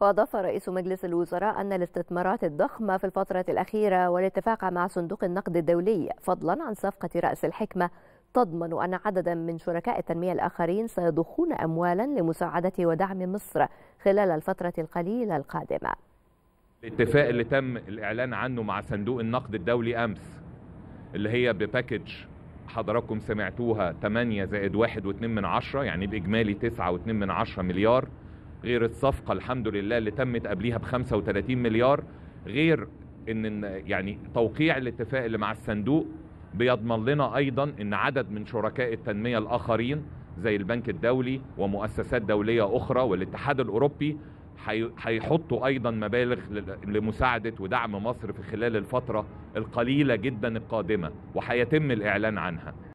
وأضاف رئيس مجلس الوزراء أن الاستثمارات الضخمة في الفترة الأخيرة والاتفاق مع صندوق النقد الدولي فضلا عن صفقة رأس الحكمة. تضمن أن عددا من شركاء التنمية الآخرين سيضخون أموالا لمساعدة ودعم مصر خلال الفترة القليلة القادمة. الاتفاق اللي تم الإعلان عنه مع صندوق النقد الدولي أمس اللي هي بباكج حضراتكم سمعتوها 8 زائد 1 و2 من عشرة يعني بإجمالي 9 و2 من عشرة مليار غير الصفقة الحمد لله اللي تمت قبليها ب 35 مليار غير إن يعني توقيع الاتفاق اللي مع الصندوق بيضمن لنا أيضا إن عدد من شركاء التنمية الآخرين زي البنك الدولي ومؤسسات دولية أخرى والاتحاد الأوروبي هيحطوا أيضا مبالغ لمساعدة ودعم مصر في خلال الفترة القليلة جدا القادمة وهيتم الإعلان عنها.